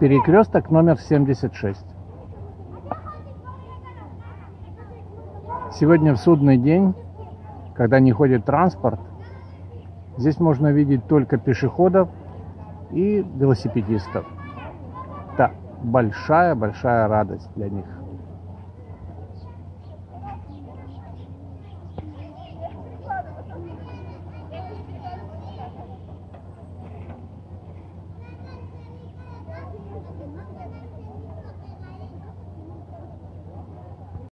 Перекресток номер 76. Сегодня в судный день, когда не ходит транспорт, здесь можно видеть только пешеходов и велосипедистов. Это большая-большая радость для них.